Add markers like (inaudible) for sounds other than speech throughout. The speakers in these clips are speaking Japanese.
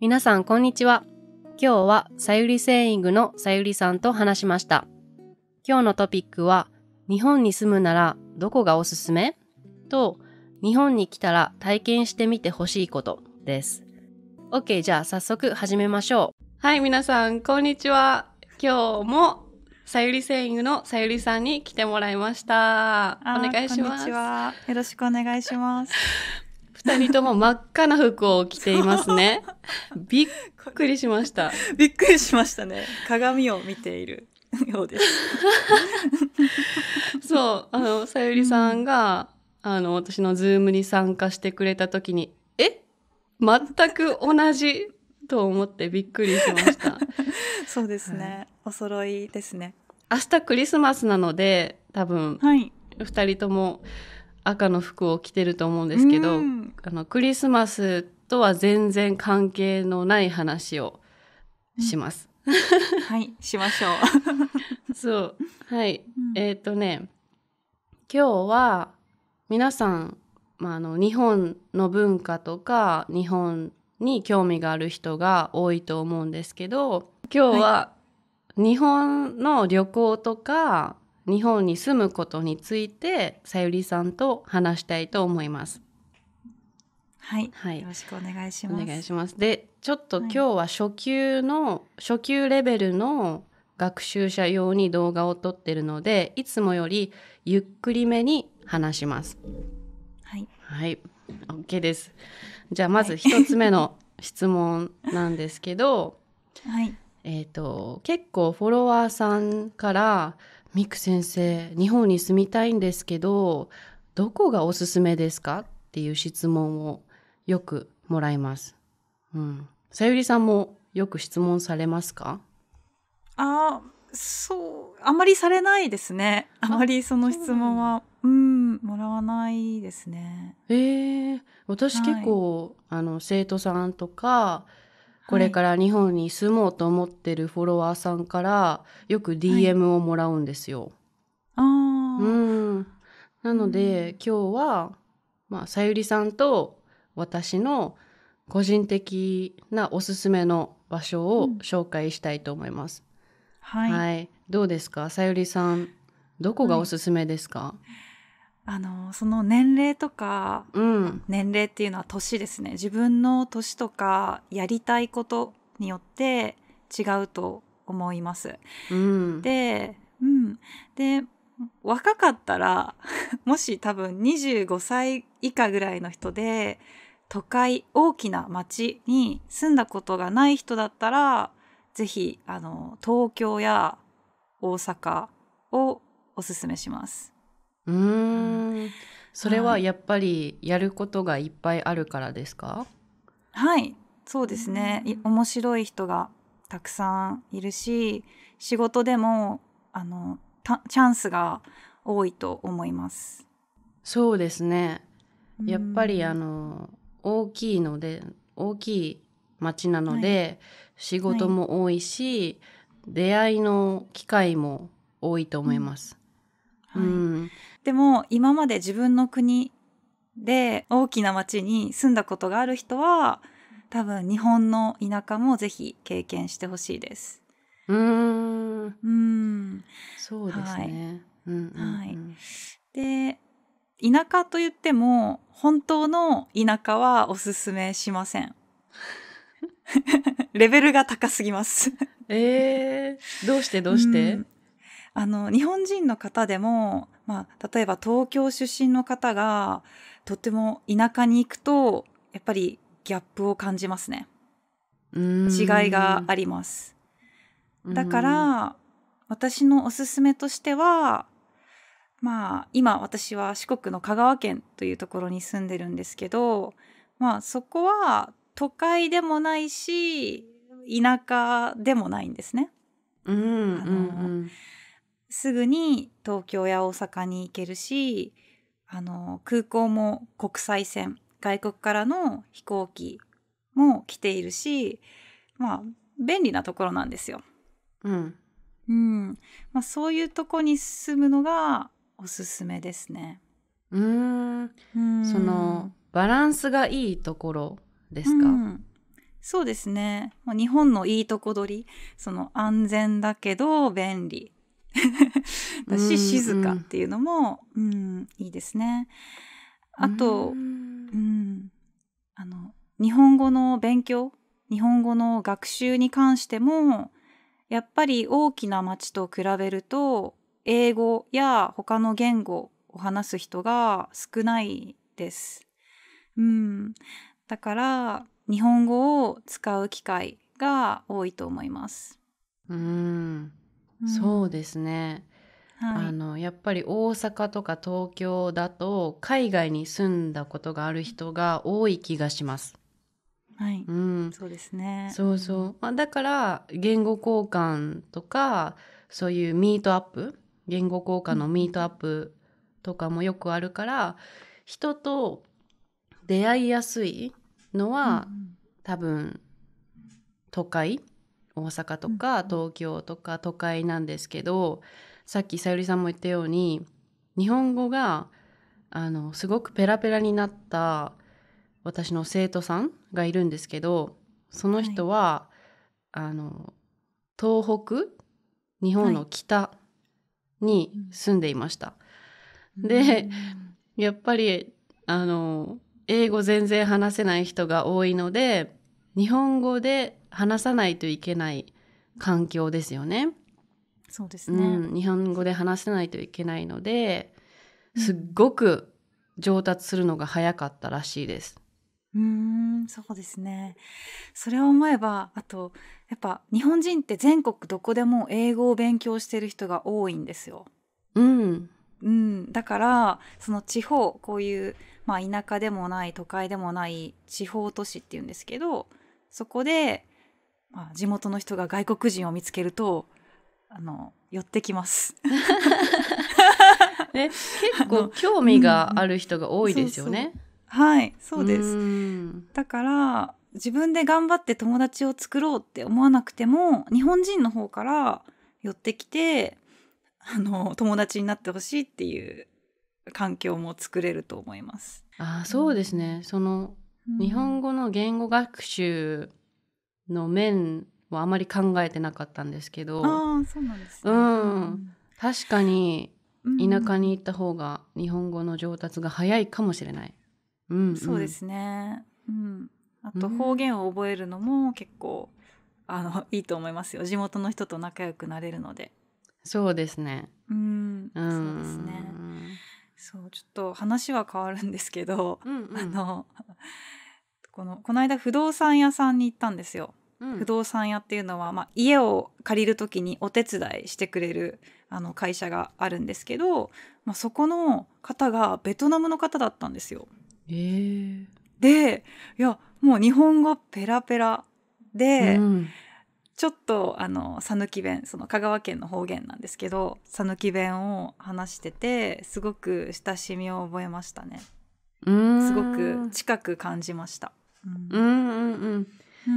皆さんこんにちは。今日はさゆりセーイングのさゆりさんと話しました。今日のトピックは日本に住むならどこがおすすめ？と日本に来たら体験してみてほしいことです。OK じゃあ早速始めましょう。はい皆さんこんにちは。今日もさゆりセーイングのさゆりさんに来てもらいました。お願いしますこんにち。は。よろしくお願いします。(laughs) 二人とも真っ赤な服を着ていますね。(laughs) びっくりしました。びっくりしましたね。鏡を見ているようです。(laughs) そう、あの、さゆりさんが、あの、私のズームに参加してくれた時に、え？全く同じと思ってびっくりしました。(laughs) そうですね。お揃いですね。明日クリスマスなので、多分、はい。二人とも赤の服を着てると思うんですけど、うんあの、クリスマスとは全然関係のない話をします。はい、しましょう。(laughs) そう。はい。うんえっ、とね、今日は皆さん、まあ、あの日本の文化とか日本に興味がある人が多いと思うんですけど今日は日本の旅行とか日本に住むことについてさゆりさんと話したいと思います。はい。はいよろしくお願いしおます。願いします。で、ちょっとはい今日は初級の、初級レベルの学習者用に動画を撮ってるので、いつもよりゆっくりめに話します。はい。はい。OK です。じゃあまず一つ目の (laughs) 質問なんですけど、はい。えっ、と、結構フォロワーさんから、ミク先生、日本に住みたいんですけど、どこがおすすめですかっていう質問をよくもらいます。うん。さゆりさんもよく質問されますか？あーそう。あんまりされないですね。あまりその質問は、うん、もらわないですね。えー、私はい結構、あの、生徒さんとか、これから日本に住もうと思ってるフォロワーさんからよく DM をもらうんですよ。ああ、うん。なので、今日は、まあ、さゆりさんと私の個人的なおすすめの場所をうん紹介したいと思います。はい。はい。どうですか？さゆりさん、どこがおすすめですか、あの、その年齢とか、うん。年齢っていうのは年ですね自分の年とかやりたいことによって違うと思います。うん。で,、うん、で若かったら (laughs) もし多分25歳以下ぐらいの人で都会大きな町に住んだことがない人だったらぜひあの東京や大阪をおすすめします。うーん。それははいやっぱりやることがいっぱいあるからですか？はい、そうですね。い面白い人がたくさんいるし、仕事でもあのたチャンスが多いと思います。そうですね。やっぱりうんあの大きいので大きい町なので、仕事も多いし、出会いの機会も多いと思います。はいうんでも今まで自分の国で大きな町に住んだことがある人は、多分日本の田舎もぜひ経験してほしいです。うーんうん。そうですね。はいで、田舎と言っても本当の田舎はおすすめしません。(laughs) レベルが高すぎます。えー、どうしてどうして、うんあの日本人の方でも、まあ、例えば東京出身の方がとっても田舎に行くとやっぱりギャップを感じますね。違いがあります。だから私のおすすめとしてはまあ今私は四国の香川県というところに住んでるんですけどまあそこは都会でもないし田舎でもないんですね。うんうんうあのんすぐに東京や大阪に行けるしあの空港も国際線外国からの飛行機も来ているしまあ便利なところなんですよ。うんうんまあ、そういうとこに住むのがおすすめですね。うーんうんそのバランスがいいところですか、うんそうですね。まあ日本のいいとこ取り、その安全だけど便利。(laughs) だうんし、静かっていうのも、うん、いいですね。あとう、んうん、あの、日本語の勉強、日本語の学習に関しても、やっぱり大きな町と比べると、英語や他の言語を話す人が少ないです。うん。だから、日本語を使う機会が多いと思います。うんうんそうですね。はい。あのやっぱり大阪とか東京だと海外に住んだことがある人が多い気がします。はい。うん、そうですね。そうそう。まあ、だから言語交換とかそういうミートアップ言語交換のミートアップとかもよくあるから人と出会いやすいのは、うん多分都会大阪とかうん東京とか都会なんですけど、さっきさゆりさんも言ったように日本語があのすごくペラペラになった私の生徒さんがいるんですけどその人は、あの東北日本の北に住んでいました。でやっぱりあの英語全然話せない人が多いので日本語で話さないといけない環境ですよね。そうですね。うん、日本語で話せないといけないのですっごく上達するのが早かったらしいです。うーん、そうですね。それを思えば、あと、やっぱ日本人って全国どこでも英語を勉強してる人が多いんですよ。うん、うん、だから、その地方、こういう、まあ田舎でもない、都会でもない地方都市っていうんですけど、そこで、まあ地元の人が外国人を見つけると、あの、寄ってきます。で (laughs) 結構興味がある人が多いですよね。はい、そうです。んだから自分で頑張って友達を作ろうって思わなくても日本人の方から寄ってきてあの友達になってほしいっていう環境も作れると思います。あそうですね。その日本語の言語学習の面はあまり考えてなかったんですけどああそうなんですね、うん確かにうん田舎に行った方が日本語の上達が早いかもしれない。うんんそうで。すね。うん。あとうん方言を覚えるのも結構あの (laughs) いいと思いますよ。地元の人と仲良くなれるので。そうですね。うん。うんそうですね。そうちょっと話は変わるんですけど、うんうんあの (laughs) このこの間不動産屋さんに行ったんですよ。うん。不動産屋っていうのは、まあ、家を借りる時にお手伝いしてくれるあの会社があるんですけど、まあ、そこの方がベトナムの方だったんですよ。え。ーでいやもう日本語ペラペラで、うん。ちょっとあの讃岐弁その香川県の方言なんですけど讃岐弁を話しててすごく親しみを覚えましたね。うん。すごく近く感じました、うん。うんうんうん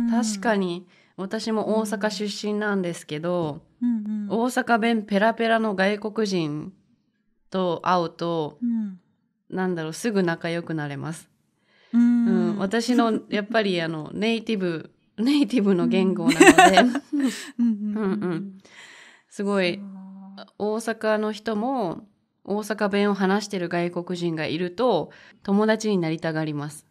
確か、に私も大阪出身なんですけど、うんうん。大阪弁ペラペラの外国人と会うとうん。なんだろうすぐ仲良くなれます。ううんん。私のやっぱりあのネイティブネイティブの言語なので、うんうん。うんうん。すごい大阪の人も大阪弁を話してる外国人がいると友達になりたがります。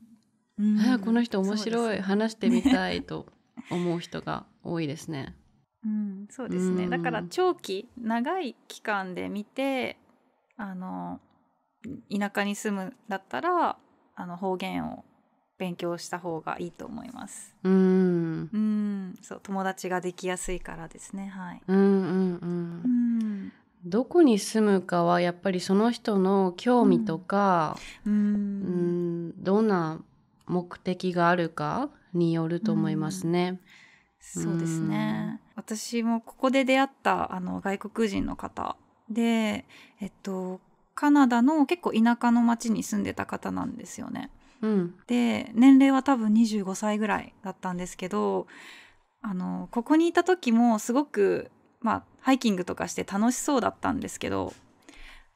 うん。あこの人面白い。話してみたいと思う人が多いですね。(laughs) うん、そうですね、うん。だから長期長い期間で見てあの田舎に住むんだったらあの方言を勉強した方がいいと思います。うん。うん、そう友達ができやすいからですね。はい。うんうんうん。うん、どこに住むかはやっぱりその人の興味とか、う、うん。ん、どんな目的があるかによると思いますね。そうですね。私もここで出会ったあの外国人の方で、えっとカナダの結構田舎の町に住んでた方なんですよね。うん、で年齢は多分25歳ぐらいだったんですけどあのここにいた時もすごく、まあ、ハイキングとかして楽しそうだったんですけど、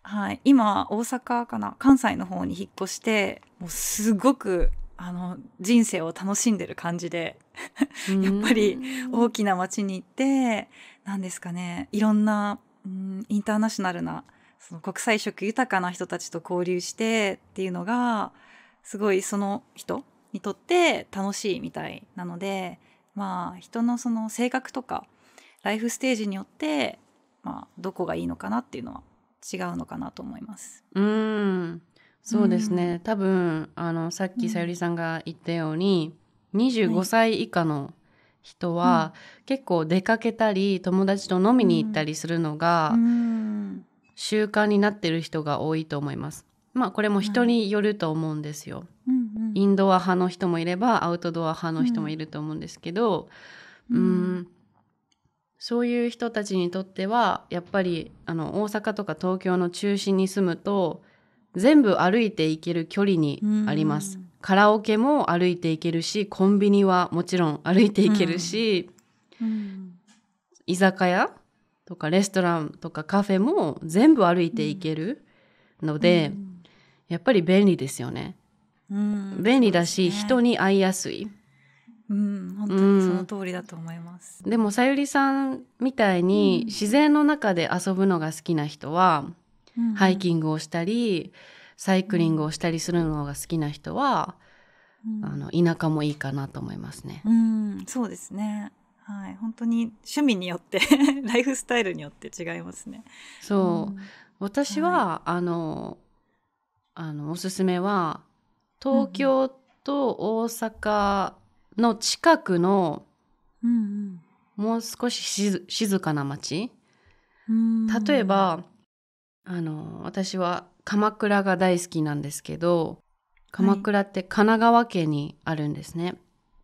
はい、今大阪かな関西の方に引っ越してもうすごくあの人生を楽しんでる感じでやっぱり大きな街に行って何ですかねいろんな、うん、インターナショナルなその国際色豊かな人たちと交流してっていうのがすごいその人にとって楽しいみたいなのでまあ人のその性格とかライフステージによって、まあ、どこがいいのかなっていうのは違うのかなと思います。うんそうですね、うん、多分あのさっきさゆりさんが言ったように、うん、25歳以下の人は、結構出かけたり友達と飲みに行ったりするのが、習慣になってる人が多いと思います。まあこれも人によると思うんですよ。インドア派の人もいればアウトドア派の人もいると思うんですけど、うん、うん。そういう人たちにとってはやっぱりあの大阪とか東京の中心に住むと全部歩いていける距離にあります。カラオケも歩いていけるし、コンビニはもちろん歩いていけるし、居酒屋とかレストランとかカフェも全部歩いていけるので、やっぱり便利ですよね。便利だし、ね、人に会いやすい。うん、本当にその通りだと思います。でもさゆりさんみたいに自然の中で遊ぶのが好きな人は、ハイキングをしたりサイクリングをしたりするのが好きな人は、うん、あの田舎もいいかなと思いますね。うん、そうですね。はい、本当に趣味によって (laughs) ライフスタイルによって違いますね。そう、うん、私は、はい、あのあのおすすめは東京と大阪の近くの、うんうん、もう少し静かな町、例えばあの、私は鎌倉が大好きなんですけど、鎌倉って神奈川県にあるんですね。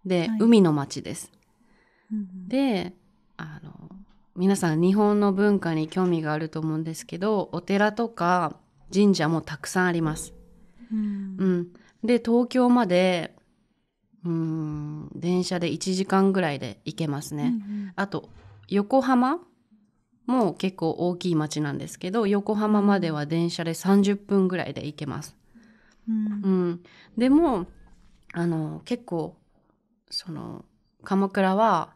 で、はい、海の町です。うん、で、あの、皆さん日本の文化に興味があると思うんですけど、お寺とか神社もたくさんあります。うん、うん、で、東京まで、うん、電車で1時間ぐらいで行けますね。うんうん、あと、横浜も結構大きい町なんですけど横浜までは電車で30分ぐらいで行けます。うん、うん、でもあの結構その鎌倉は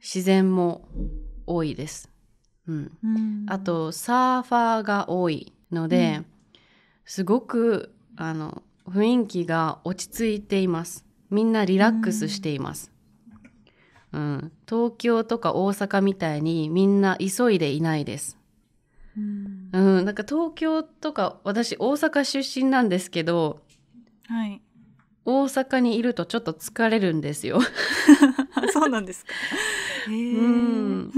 自然も多いです。うん、うん、あとサーファーが多いので、うん、すごくあの雰囲気が落ち着いています。みんなリラックスしています。うん、東京とか大阪みたいにみんな急いでいないです。うん、うん、なんか東京とか私大阪出身なんですけど、はい、大阪にいるとちょっと疲れるんですよ。(laughs) そうなんですか。うん、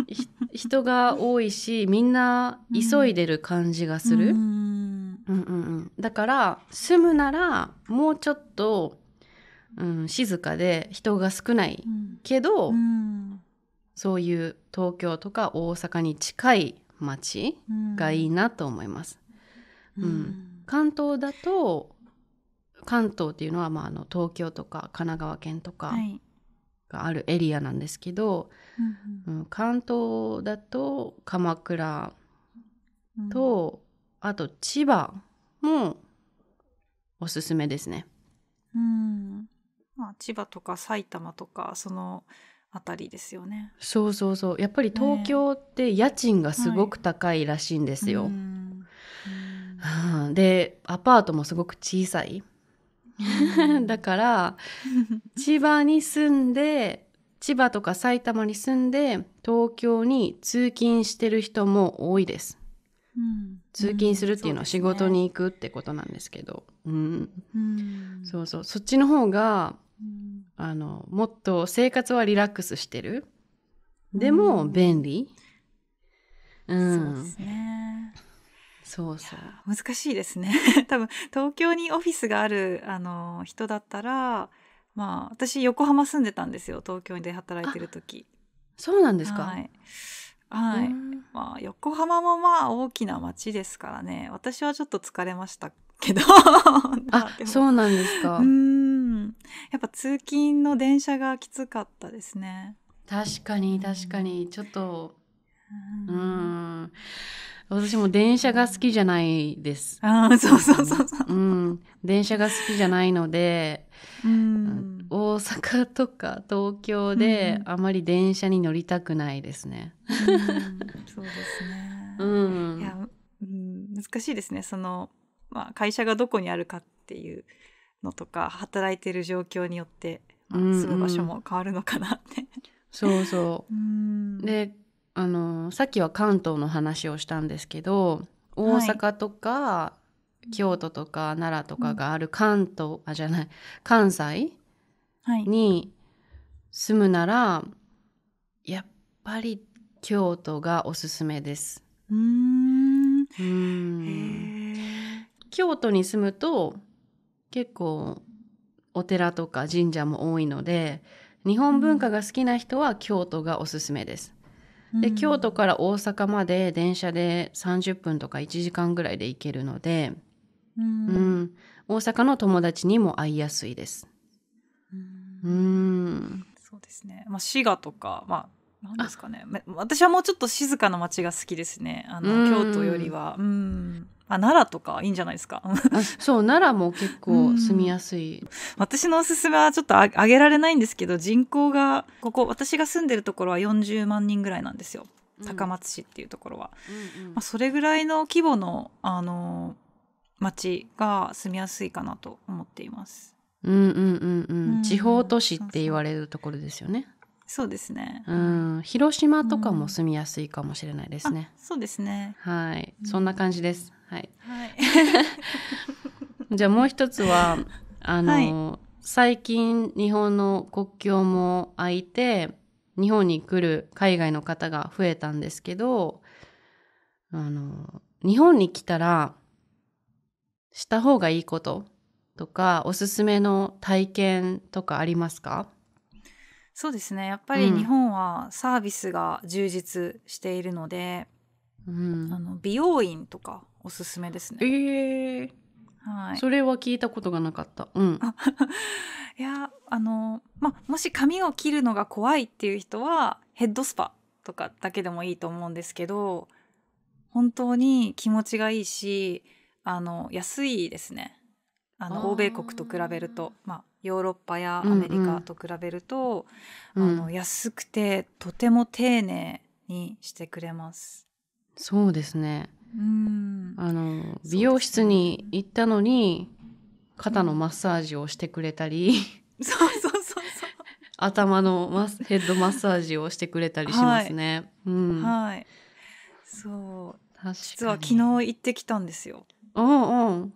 人が多いしみんな急いでる感じがする。うん、うんうんうんだから住むならもうちょっとうん、静かで人が少ないけど、うん、そういう東京とか大阪に近い町がいいなと思います。うん、うん、関東だと関東っていうのは、まあ、あの東京とか神奈川県とかがあるエリアなんですけど、はい、うん、関東だと鎌倉と、あと千葉もおすすめですね。うんまあ、千葉とか埼玉とかその辺りですよね。そうそうそう。やっぱり東京って家賃がすごく高いらしいんですよ。はい、でアパートもすごく小さい。(laughs) だから千葉に住んで千葉とか埼玉に住んで東京に通勤してる人も多いです。うん、通勤するっていうのは仕事に行くってことなんですけど、うん、うん、そうそう。そっちの方があのもっと生活はリラックスしてる。でも便利、うん、そうですね。そうそう。難しいですね。(laughs) 多分東京にオフィスがあるあの人だったらまあ私横浜住んでたんですよ。東京で働いてる時。そうなんですか？はい。はい、まあ横浜もまあ大きな街ですからね。私はちょっと疲れましたけど。あ (laughs) そうなんですか。うんやっぱ通勤の電車がきつかったですね確かに確かにちょっとうん私も電車が好きじゃないです。ああ、そうそうそうそう。うん。電車が好きじゃないので、うん。大阪とか東京うんでうんあまり電車に乗りたくないですね。うんそうですね。うん。いや、うん、難しいですね。その、まあ、会社がどこにあるかっていうのとか、働いてる状況によって、まあうんうん住む場所も変わるのかなって。そうそう。(laughs) うんであのさっきは関東の話をしたんですけど大阪とか、京都とか奈良とかがある関東、あじゃない関西はい。に住むならやっぱり京都がおすすめです。うーん。うん。京都に住むと結構お寺とか神社も多いので日本文化が好きな人は京都がおすすめです。で京都から大阪まで電車で30分とか1時間ぐらいで行けるので、ううんん大阪の友達にも会いやすいです。うんうんそうですね。まあ、滋賀とか、まあ、なんですかね。め私はもうちょっと静かな街が好きですね。あの、うん京都よりは。うん。あ、奈良とかいいんじゃないですか。あそう奈良も結構住みやすい。私のおすすめはちょっとあ上げられないんですけど、人口が、ここ、私が住んでるところは40万人ぐらいなんですよ。高松市っていうところは。うんうんまあ、それぐらいの規模の、あの、町が住みやすいかなと思っています。うんうんうんううんん地方都市って言われるところですよね。そうですね。うん広島とかも住みやすいかもしれないですね。あそうですね。はいうんそんな感じです。はい。はい。(laughs) じゃあもう一つはあの、最近日本の国境も開いて日本に来る海外の方が増えたんですけどあの日本に来たらした方がいいこととかおすすめの体験とかありますか？そうですね。やっぱりうん日本はサービスが充実しているので、うんあの美容院とかおすすめですえね。ーはい。それは聞いたことがなかった。うん。(laughs) いやあのまもし髪を切るのが怖いっていう人はヘッドスパとかだけでもいいと思うんですけど本当に気持ちがいいしあの安いですねあの欧米国と比べると、まあ、ヨーロッパやアメリカと比べると、うんあの安くてとても丁寧にしてくれます。そうですね。うんあの美容室に行ったのに肩のマッサージをしてくれたり、(laughs) そうそうそうそ頭のマスヘッドマッサージをしてくれたりしますね。うう。ん。はい。そう。実は昨日行ってきたんですよ。うんうん。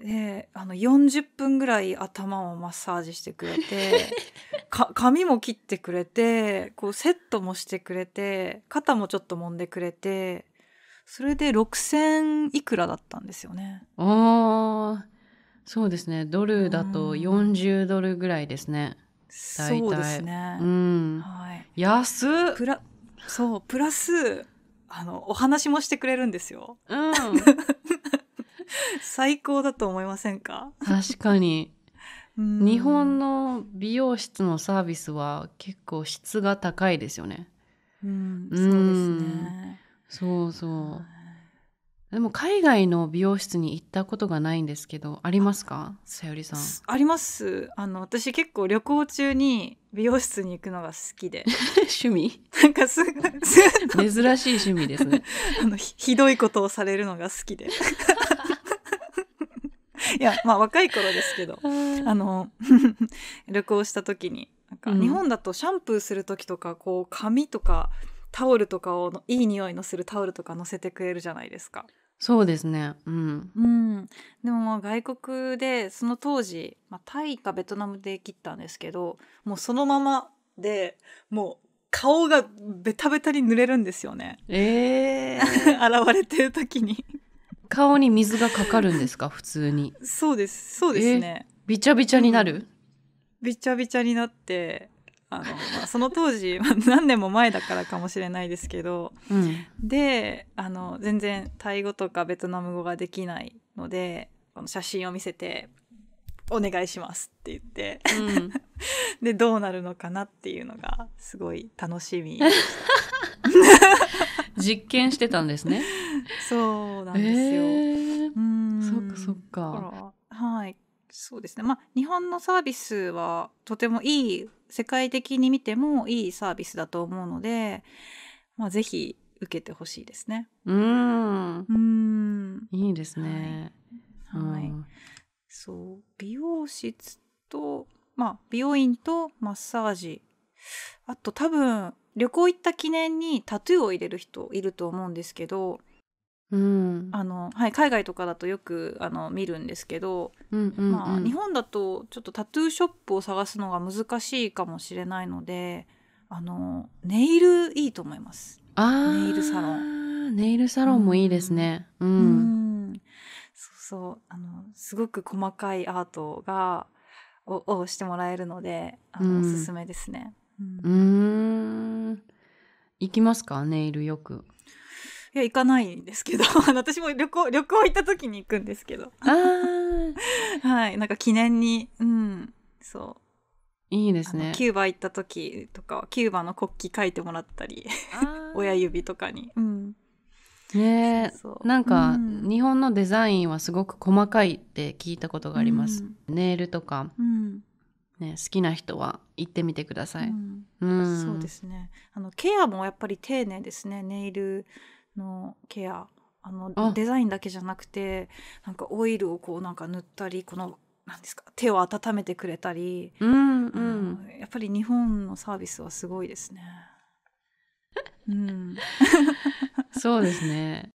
であの40分ぐらい頭をマッサージしてくれて (laughs) か髪も切ってくれてこうセットもしてくれて肩もちょっと揉んでくれてそれで6,000いくらだったんですよね。ああ、そうですね。ドルだとうん40ドルぐらいですね。大体そうですね。うん。はい、安っ。プラそうプラスあのお話もしてくれるんですよ。うん。(laughs) 最高だと思いませんか、確かに。うん日本の美容室のサービスは結構質が高いですよね。うん、うそうんですね。そうそう。でも海外の美容室に行ったことがないんですけど、ありますか？さゆりさん。ありますあの私結構旅行中に美容室に行くのが好きで (laughs) 趣味？なんかすぐす珍しい趣味ですね。あのひひどいことをされるのが好きでいやまあ若い頃ですけど。(laughs) あの (laughs) 旅行した時になんかうん。日本だとシャンプーする時とかこう髪とかタオルとかをいい匂いのするタオルとか乗せてくれるじゃないですか。そうですね。うん。うん、でもまあ外国でその当時、まあ、タイかベトナムで切ったんですけどもうそのままでもう顔がベタベタに濡れるんですよね。ええ (laughs) 現れてる時に顔に水がかかるんですか？普通に。そうですそうですねびちゃびちゃになる、びちゃびちゃになってあの、まあ、その当時 (laughs) まあ何年も前だからかもしれないですけどうん。であの全然タイ語とかベトナム語ができないのでこの写真を見せて「お願いします」って言ってうん。(laughs) でどうなるのかなっていうのがすごい楽しみ (laughs) 実験してたんですね。(laughs) そうなんですよ。えーうんそっかそっだか。はいそうですねまあ日本のサービスはとてもいい世界的に見てもいいサービスだと思うので、まあ、ぜひ受けてほしいですね。うん。うんいいですね。はい、うんそう美容室と、まあ、美容院とマッサージあと多分旅行行った記念にタトゥーを入れる人いると思うんですけどうん。あの、はい、海外とかだとよくあの見るんですけど、うんうんうんまあ、日本だとちょっとタトゥーショップを探すのが難しいかもしれないのであのネイルいいと思います。あーネイルサロン。ネイルサロンもいいですね。う。うんんそうそうあのすごく細かいアートがををしてもらえるのであの、うんおすすめですね。うんうーん。行きますか？ネイルよく。いや行かないんですけど。(laughs) 私も旅行旅行行った時に行くんですけど。あー。(laughs) はい。なんか記念に。うん。そう。いいですね。キューバ行った時とかはキューバの国旗書いてもらったり。親指とかに。うん。ねそなんか、うん。日本のデザインはすごく細かいって聞いたことがあります。うん。ネイルとか、うん。ね、好きな人は行ってみてください。うん。うん。そうですね。あのケアもやっぱり丁寧ですね。ネイルのケアあのあデザインだけじゃなくてなんかオイルをこうなんか塗ったりこのなんですか手を温めてくれたり、うんうあん。のやっぱり日本のサービスはすごいですね。うん、(laughs) そうですね。